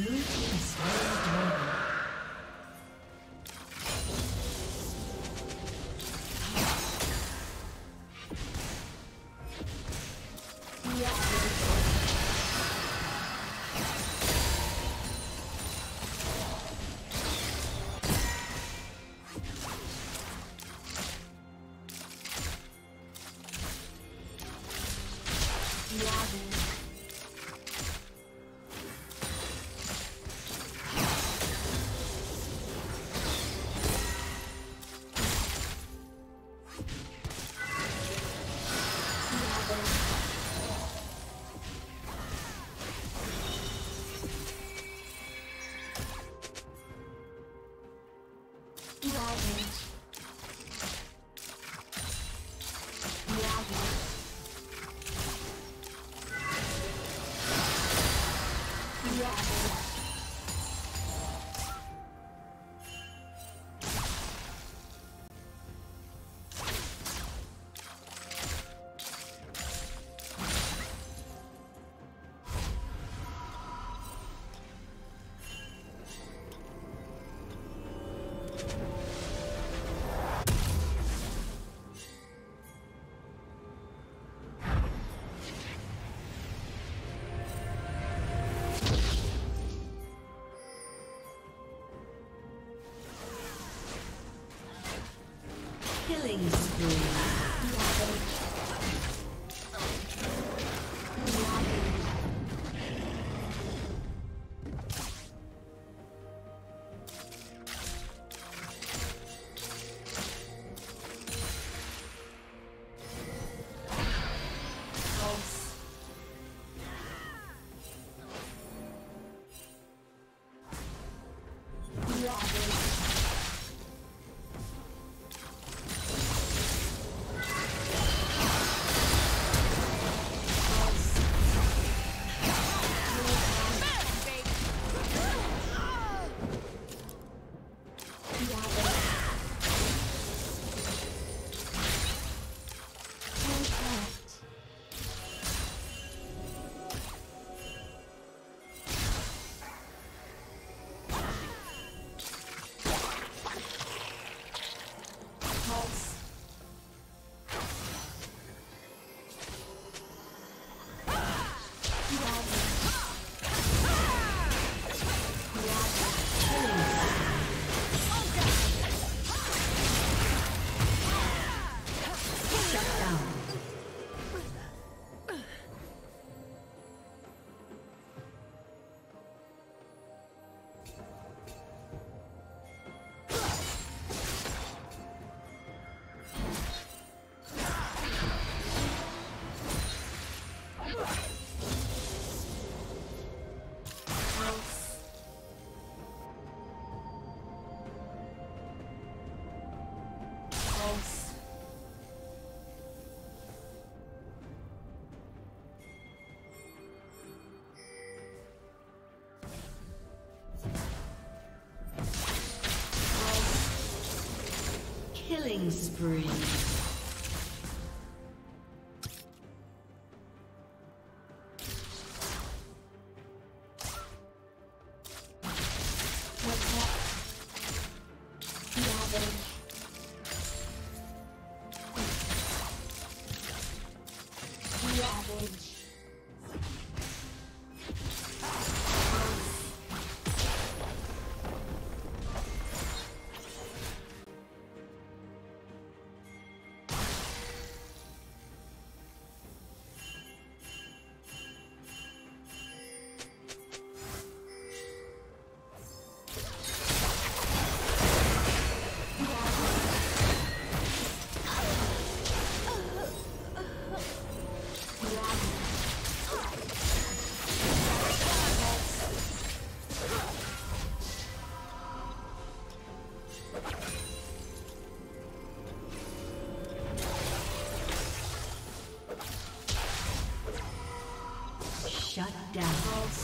Blue team slain. Killing Killing spree. Savage.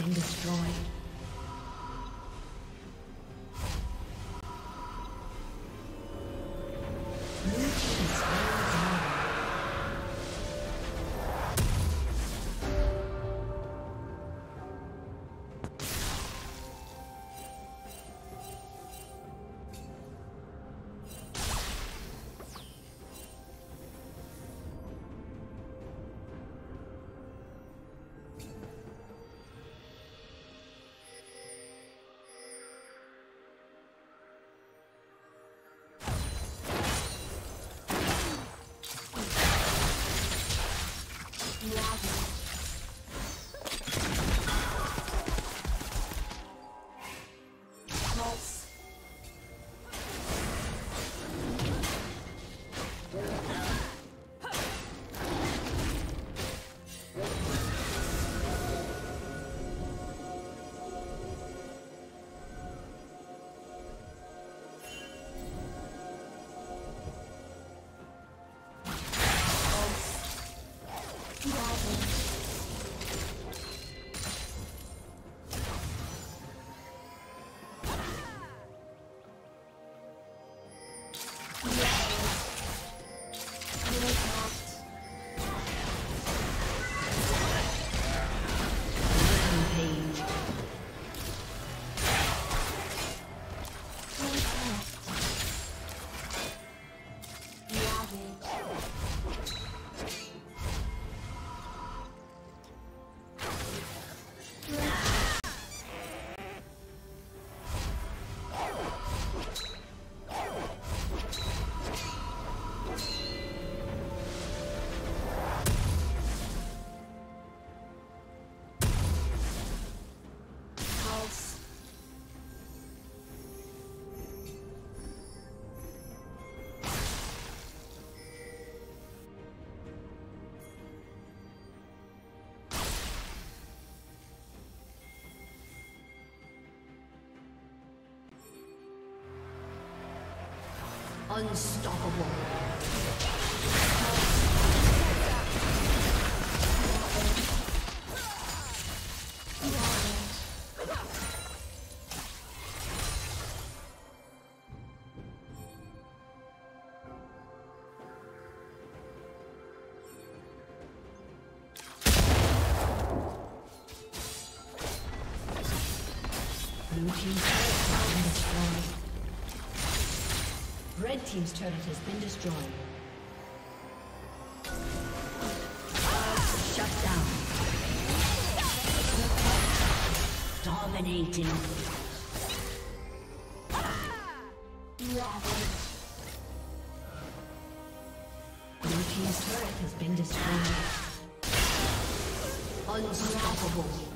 been destroyed. Unstoppable. Team's turret has been destroyed. Shut down. Dominating. Team's turret has been destroyed. Unstoppable.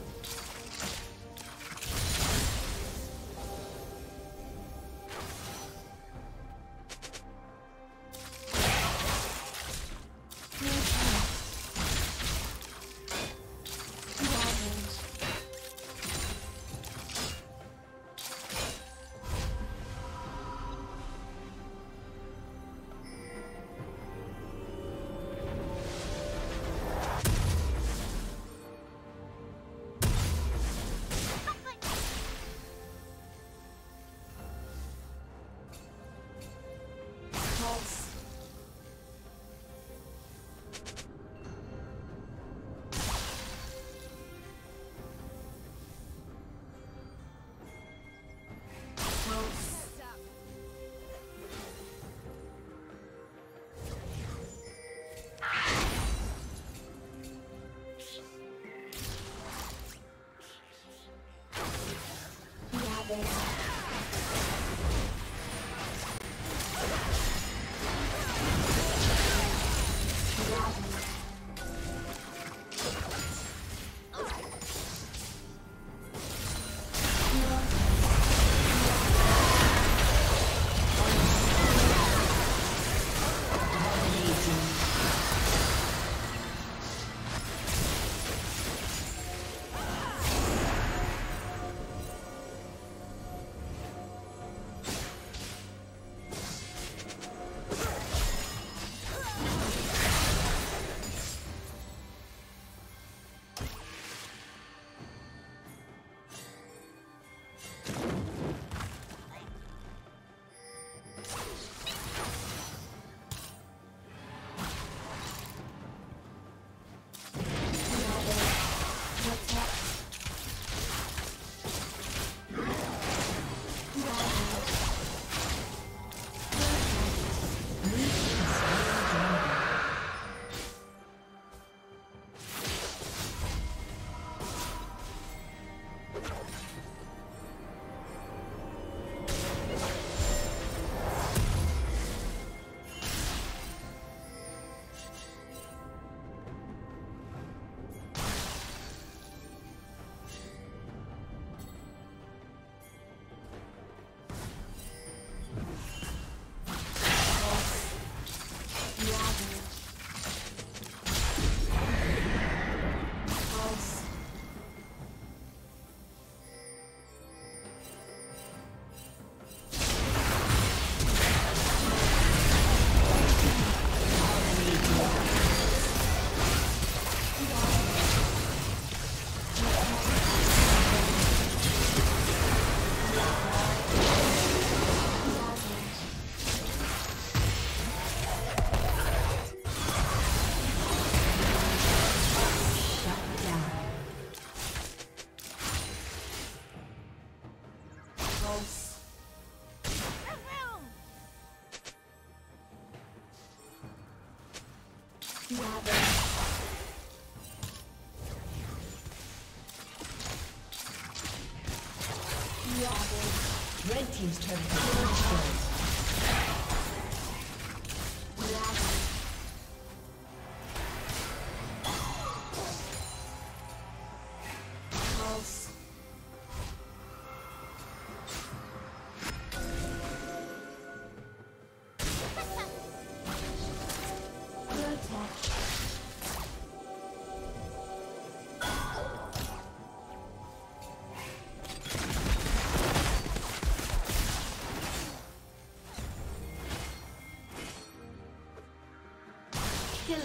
Red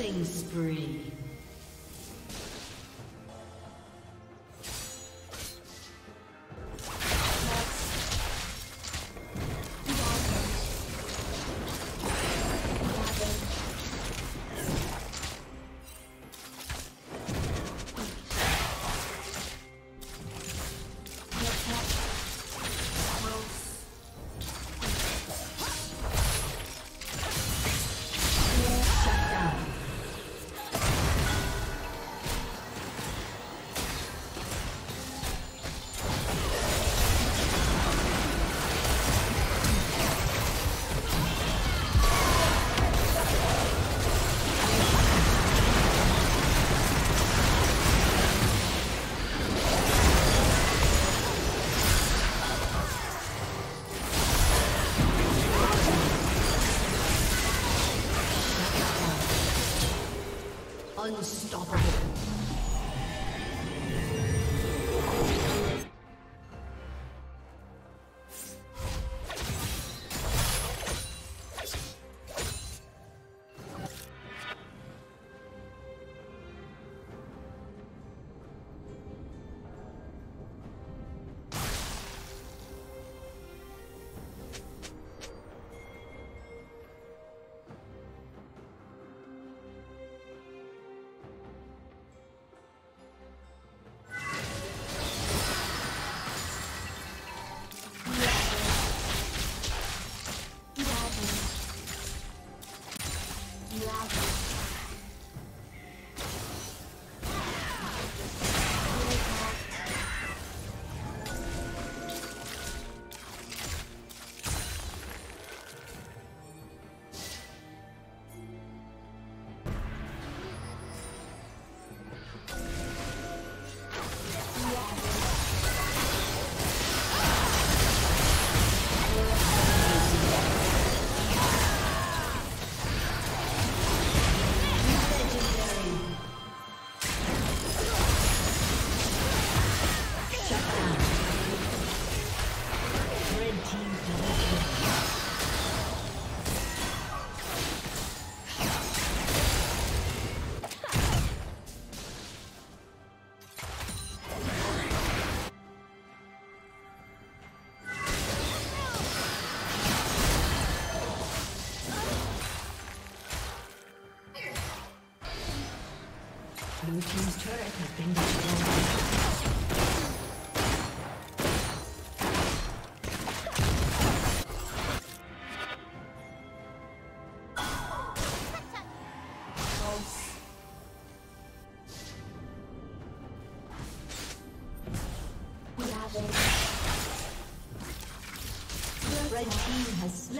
Killing spree.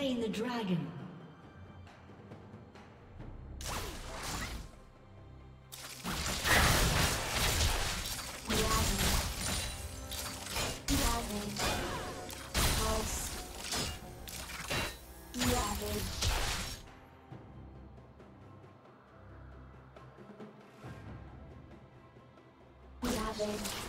slain the dragon. Savage.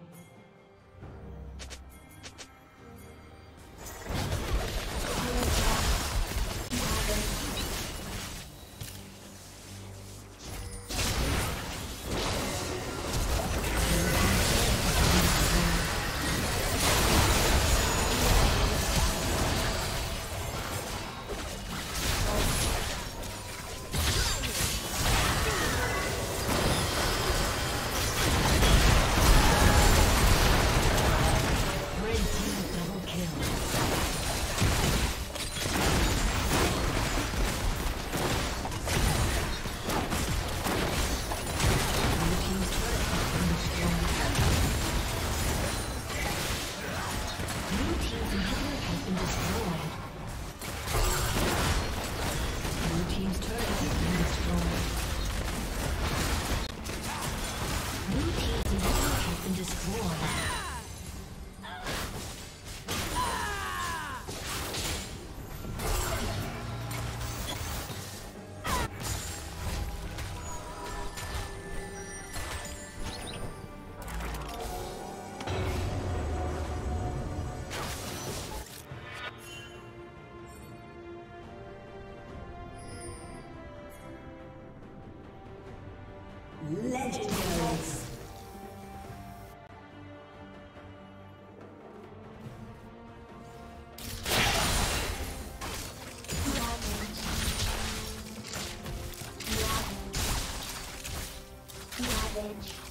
change.